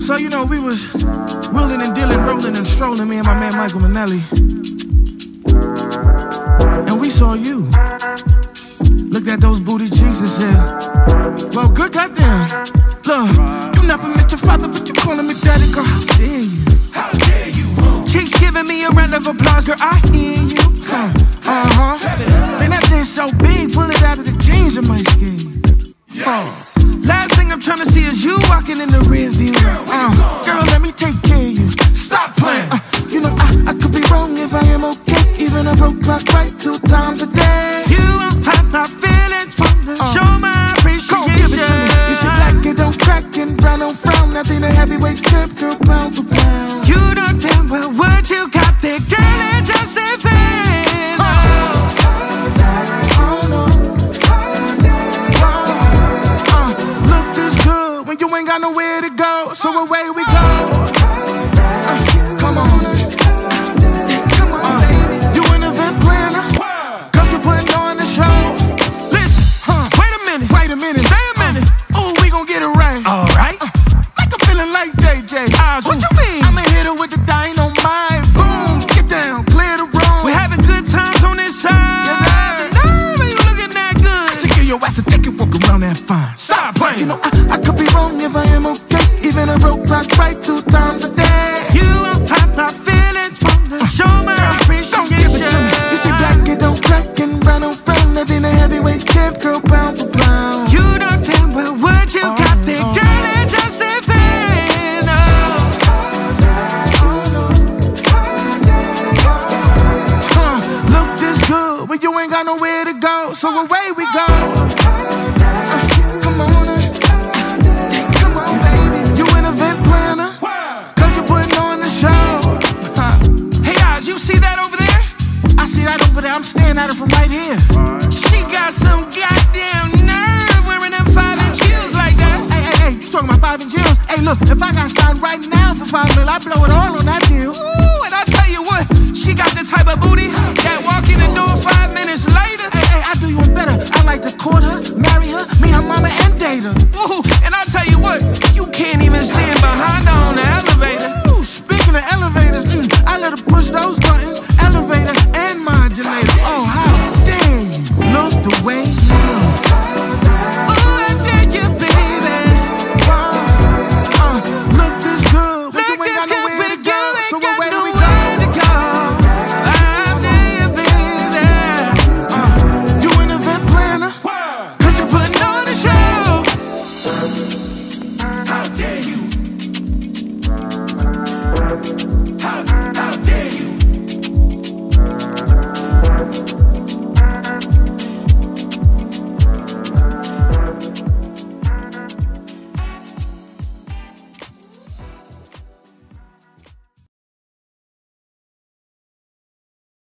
So you know we was willing and dealing, rolling and strolling, me and my man Michael Minelli. And we saw you. Looked at those booty cheeks and said, Well, good goddamn. Look, you never met your father, but you calling me daddy, girl. How dare you? How dare you? Cheeks giving me a round of applause, girl. I hear you. Uh huh. Man, that thing so big, pull it out of the jeans of my skin. Yes. Last thing I'm trying to see is you walking in the rear view. Uh, girl, let me take care of you. Stop playing. Uh, you know, I, I could be wrong if I am okay. Even a broke clock right two times a day. Around that fine. Stop playing. You know, I, I could be wrong if I am okay. Even a broke clock right two times a day. You won't hurt my feelings, wanna show my Don't give it to me. You see, black it don't crack and brown don't frown. Nothing a heavyweight champ, girl, pound for pound. You know damn well what you Oh, got there, oh. girl, it just ain't fair. No. Huh, look this good when you ain't got nowhere to go. So away we go. That over there. I'm staring at it from right here. She got some goddamn nerve wearing them five inch heels like that. Hey, hey, hey, you talking about five inch heels? Hey, look, if I got signed right now for five mil, I blow it all on that deal. Ooh, and I tell you what, she got the type of booty that walk in the door five minutes later. Hey, hey, I do you one better. I like to court her, marry her, meet her mama, and date her. Ooh, and I tell you what, you can't even stand behind her on the Dare you?